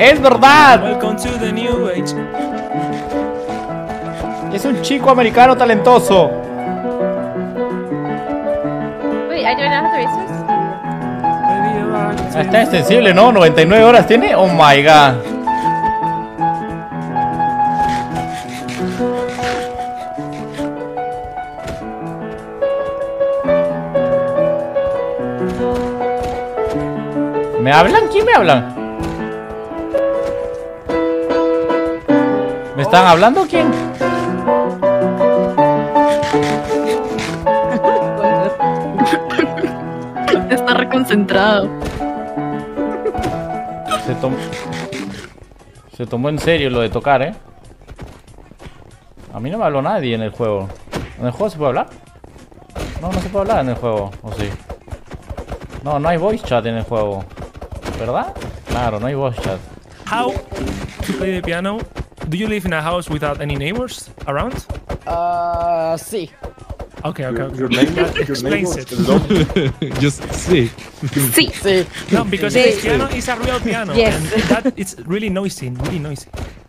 ¡Es verdad! Welcome to the new age. Es un chico americano talentoso. Está extensible, ¿no? 99 horas tiene. Oh my god. ¿Me hablan? ¿Quién me hablan? Están hablando? ¿Quién? Está reconcentrado. Se tomó. Se tomó en serio lo de tocar, ¿eh? A mí no me habló nadie en el juego. ¿En el juego se puede hablar? No, no se puede hablar en el juego, ¿o sí? No, no hay voice chat en el juego. ¿Verdad? Claro, no hay voice chat. How to play the piano? Do you live in a house without any neighbors around? Ah, sí. Okay, okay, okay. Your neighbor, your explains it. Just see. See. see. No, because Sí. this piano is a real piano. Yes. And that it's really noisy, really noisy.